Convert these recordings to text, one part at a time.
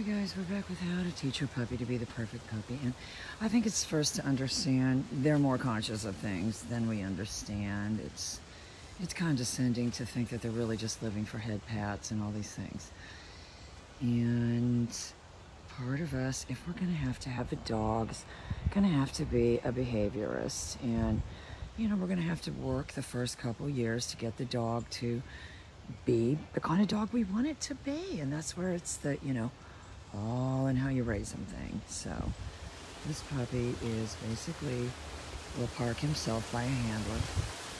Hi guys, we're back with how to teach your puppy to be the perfect puppy. And I think it's first to understand they're more conscious of things than we understand. It's it's condescending to think that they're really just living for head pats and all these things. And part of us, if we're gonna have to have a dog, is gonna have to be a behaviorist. And you know, we're gonna have to work the first couple years to get the dog to be the kind of dog we want it to be. And that's where it's the, you know, all in how you raise them thing. So this puppy is basically will park himself by a handler.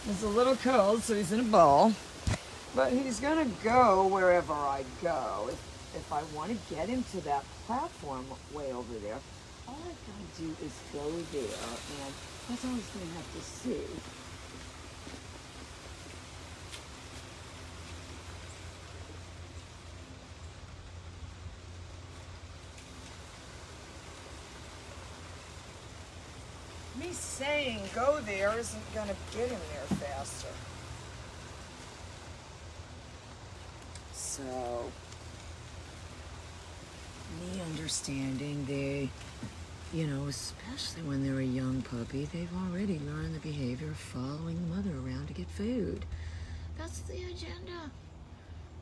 It's a little cold, so he's in a ball. But he's gonna go wherever I go. If, if I want to get him to that platform way over there, all I've got to do is go there, and that's all he's gonna have to see. Me saying go there isn't going to get him there faster. So, me understanding they, you know, especially when they're a young puppy, they've already learned the behavior of following the mother around to get food. That's the agenda.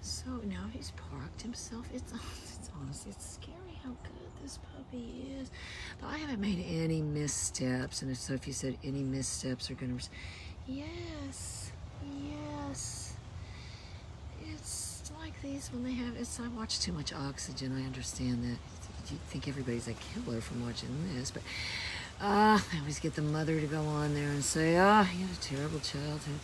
So now he's parked himself. It's, it's honestly, it's scary how good this puppy is. But I haven't made any missteps. And so if you said any missteps are going to... Yes. Yes. It's like these when they have... It's, I watch too much oxygen. I understand that. You think everybody's a killer from watching this. But uh, I always get the mother to go on there and say, ah, oh, you had a terrible childhood.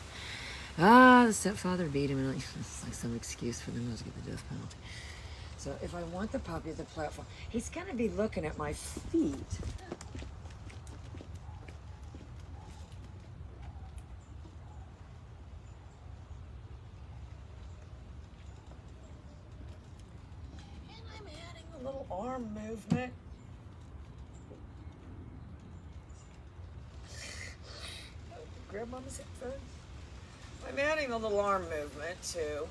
Ah, the stepfather beat him. And it's like some excuse for them to get the death penalty. So if I want the puppy at the platform, he's going to be looking at my feet. And I'm adding a little arm movement. Grab headphones. I'm adding a little arm movement too.